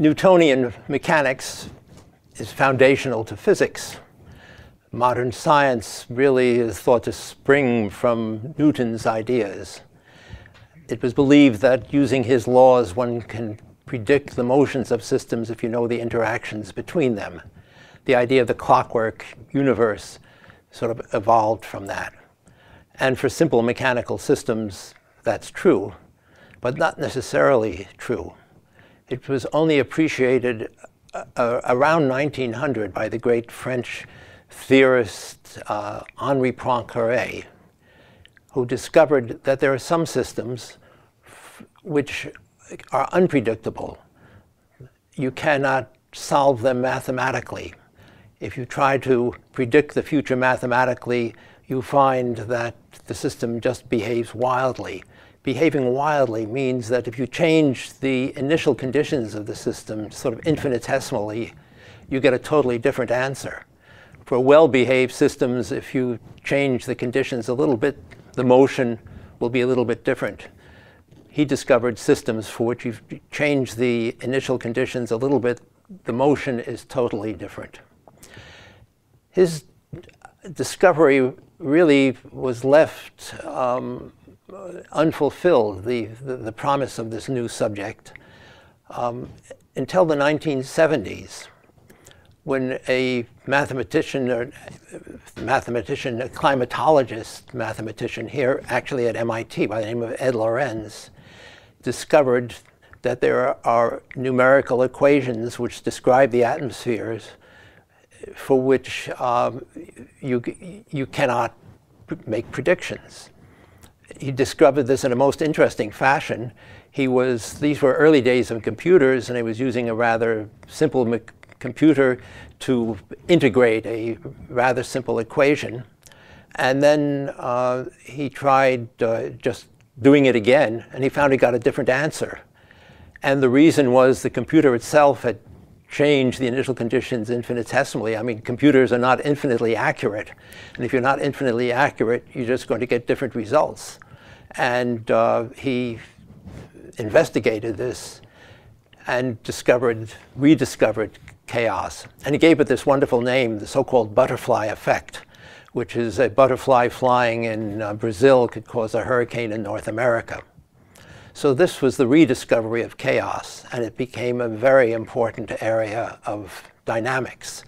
Newtonian mechanics is foundational to physics. Modern science really is thought to spring from Newton's ideas. It was believed that using his laws, one can predict the motions of systems if you know the interactions between them. The idea of the clockwork universe sort of evolved from that. And for simple mechanical systems, that's true, but not necessarily true. It was only appreciated uh, uh around 1900 by the great French theorist uh, Henri Poincaré, who discovered that there are some systems which are unpredictable. You cannot solve them mathematically. If you try to predict the future mathematically, you find that the system just behaves wildly. Behaving wildly means that if you change the initial conditions of the system sort of infinitesimally, you get a totally different answer. For well-behaved systems, if you change the conditions a little bit, the motion will be a little bit different. He discovered systems for which you've changed the initial conditions a little bit, the motion is totally different his discovery really was left um, unfulfilled, the, the, the, promise of this new subject, um, until the 1970s, when a mathematician, or mathematician, a climatologist mathematician here, actually at MIT by the name of Ed Lorenz, discovered that there are numerical equations which describe the atmospheres for which um, you, you cannot make predictions. He discovered this in a most interesting fashion. He was, these were early days of computers, and he was using a rather simple computer to integrate a rather simple equation. And then uh, he tried uh, just doing it again, and he found he got a different answer. And the reason was the computer itself had change the initial conditions infinitesimally. I mean, computers are not infinitely accurate. And if you're not infinitely accurate, you're just going to get different results. And uh, he investigated this and discovered, rediscovered chaos. And he gave it this wonderful name, the so-called butterfly effect, which is a butterfly flying in uh, Brazil could cause a hurricane in North America. So this was the rediscovery of chaos, and it became a very important area of dynamics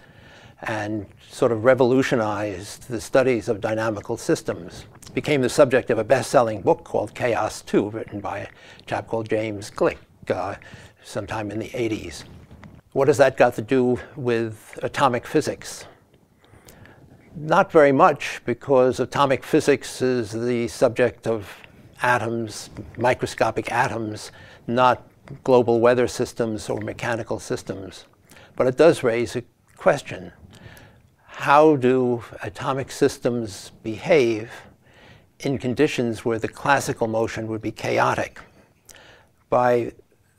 and sort of revolutionized the studies of dynamical systems. Became the subject of a best-selling book called Chaos 2, written by a chap called James Gleick uh, sometime in the 80s. What has that got to do with atomic physics? Not very much, because atomic physics is the subject of atoms, microscopic atoms, not global weather systems or mechanical systems. But it does raise a question. How do atomic systems behave in conditions where the classical motion would be chaotic? By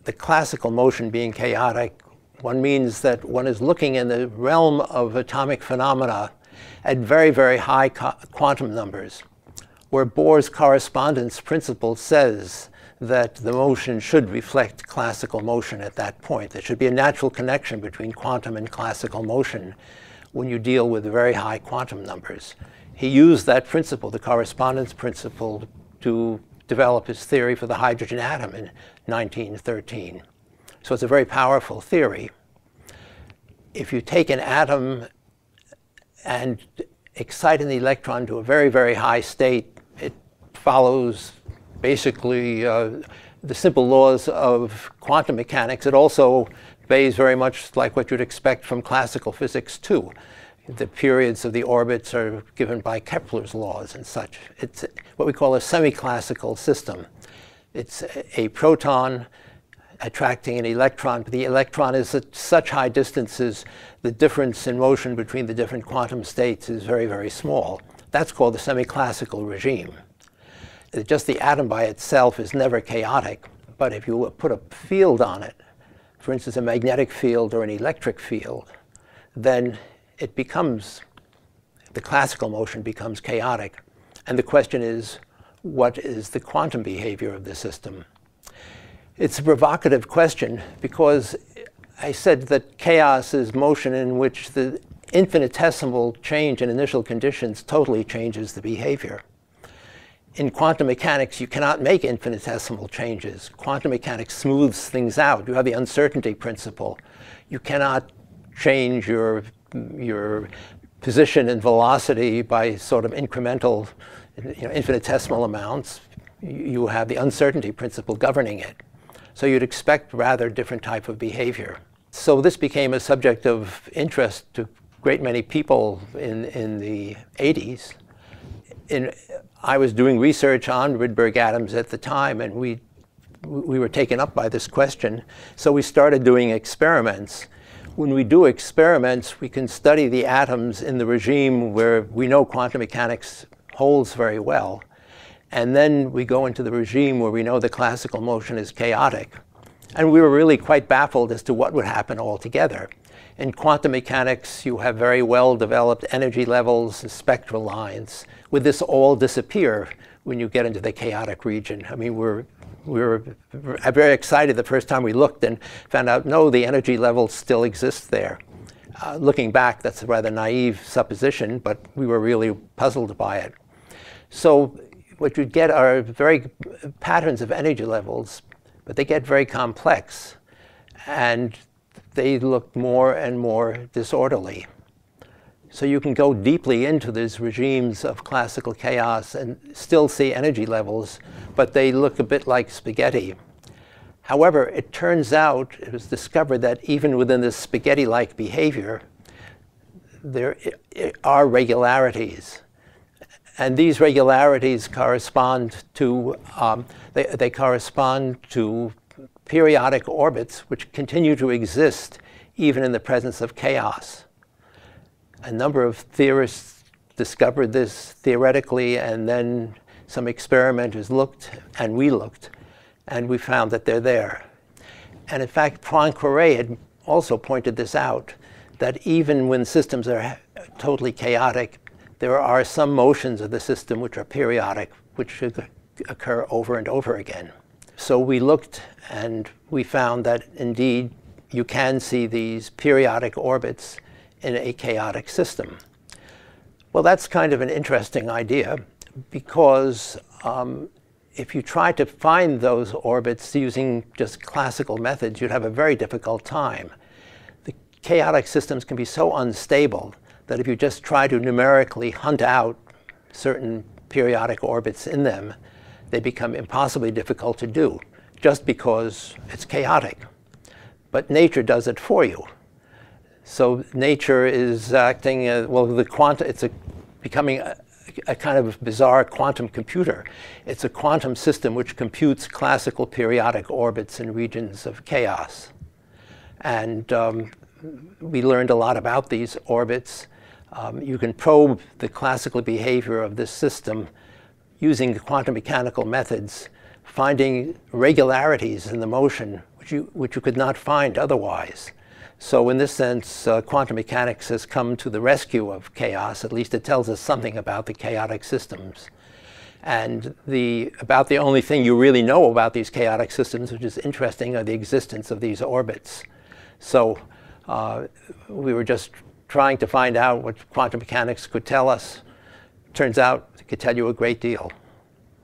the classical motion being chaotic, one means that one is looking in the realm of atomic phenomena at very, very high quantum numbers where Bohr's correspondence principle says that the motion should reflect classical motion at that point. There should be a natural connection between quantum and classical motion when you deal with very high quantum numbers. He used that principle, the correspondence principle, to develop his theory for the hydrogen atom in 1913. So it's a very powerful theory. If you take an atom and excite an electron to a very, very high state, follows basically uh, the simple laws of quantum mechanics. It also behaves very much like what you'd expect from classical physics too. The periods of the orbits are given by Kepler's laws and such. It's what we call a semi-classical system. It's a proton attracting an electron, but the electron is at such high distances, the difference in motion between the different quantum states is very, very small. That's called the semi-classical regime just the atom by itself is never chaotic, but if you put a field on it, for instance, a magnetic field or an electric field, then it becomes, the classical motion becomes chaotic. And the question is, what is the quantum behavior of the system? It's a provocative question because I said that chaos is motion in which the infinitesimal change in initial conditions totally changes the behavior. In quantum mechanics, you cannot make infinitesimal changes. Quantum mechanics smooths things out. You have the uncertainty principle. You cannot change your, your position and velocity by sort of incremental, you know, infinitesimal amounts. You have the uncertainty principle governing it. So you'd expect rather different type of behavior. So this became a subject of interest to great many people in, in the 80s. In, I was doing research on Rydberg atoms at the time, and we, we were taken up by this question. So we started doing experiments. When we do experiments, we can study the atoms in the regime where we know quantum mechanics holds very well. And then we go into the regime where we know the classical motion is chaotic. And we were really quite baffled as to what would happen altogether. In quantum mechanics, you have very well developed energy levels and spectral lines. Would this all disappear when you get into the chaotic region? I mean, we're, we were very excited the first time we looked and found out, no, the energy levels still exist there. Uh, looking back, that's a rather naive supposition, but we were really puzzled by it. So what you get are very patterns of energy levels, but they get very complex. And they look more and more disorderly. So you can go deeply into these regimes of classical chaos and still see energy levels, but they look a bit like spaghetti. However, it turns out, it was discovered that even within this spaghetti-like behavior, there are regularities. And these regularities correspond to, um, they, they correspond to periodic orbits which continue to exist even in the presence of chaos. A number of theorists discovered this theoretically, and then some experimenters looked, and we looked, and we found that they're there. And in fact, Poincare had also pointed this out, that even when systems are totally chaotic, there are some motions of the system which are periodic, which should occur over and over again. So we looked and we found that indeed you can see these periodic orbits in a chaotic system. Well, that's kind of an interesting idea because um, if you try to find those orbits using just classical methods, you'd have a very difficult time. The chaotic systems can be so unstable that if you just try to numerically hunt out certain periodic orbits in them, they become impossibly difficult to do just because it's chaotic. But nature does it for you. So nature is acting, uh, well, the quantum, it's a, becoming a, a kind of bizarre quantum computer. It's a quantum system which computes classical periodic orbits in regions of chaos. And um, we learned a lot about these orbits. Um, you can probe the classical behavior of this system using quantum mechanical methods, finding regularities in the motion which you, which you could not find otherwise. So in this sense, uh, quantum mechanics has come to the rescue of chaos. At least it tells us something about the chaotic systems. And the, about the only thing you really know about these chaotic systems, which is interesting, are the existence of these orbits. So uh, we were just trying to find out what quantum mechanics could tell us. Turns out it could tell you a great deal.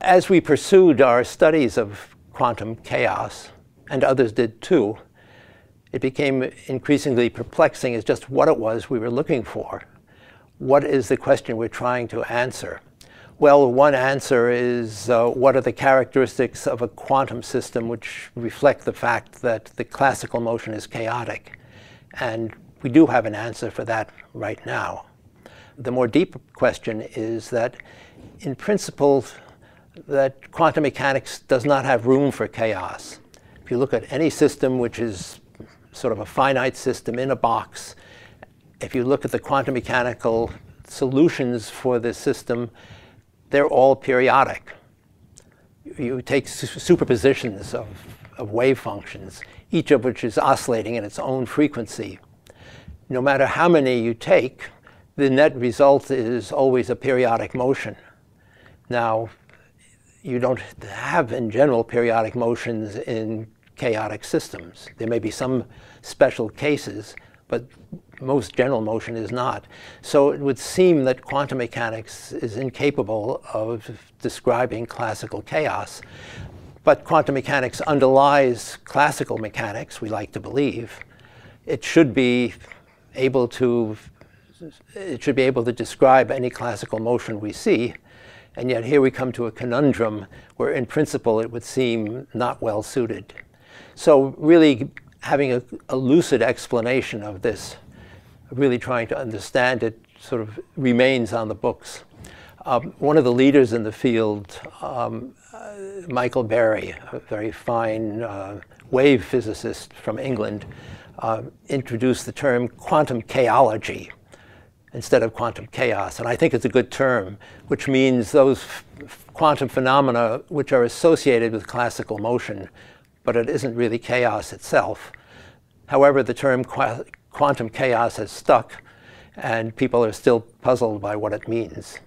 As we pursued our studies of quantum chaos, and others did too, it became increasingly perplexing as just what it was we were looking for. What is the question we're trying to answer? Well, one answer is uh, what are the characteristics of a quantum system which reflect the fact that the classical motion is chaotic? And we do have an answer for that right now. The more deep question is that in principle, that quantum mechanics does not have room for chaos. If you look at any system which is sort of a finite system in a box, if you look at the quantum mechanical solutions for this system, they're all periodic. You take superpositions of, of wave functions, each of which is oscillating in its own frequency. No matter how many you take, the net result is always a periodic motion. Now, you don't have in general periodic motions in chaotic systems. There may be some special cases, but most general motion is not. So it would seem that quantum mechanics is incapable of describing classical chaos. But quantum mechanics underlies classical mechanics, we like to believe. It should be able to it should be able to describe any classical motion we see. And yet here we come to a conundrum where in principle it would seem not well suited. So really having a, a lucid explanation of this, really trying to understand it sort of remains on the books. Um, one of the leaders in the field, um, Michael Berry, a very fine uh, wave physicist from England, uh, introduced the term quantum chaology instead of quantum chaos. And I think it's a good term, which means those quantum phenomena which are associated with classical motion, but it isn't really chaos itself. However, the term qu quantum chaos has stuck, and people are still puzzled by what it means.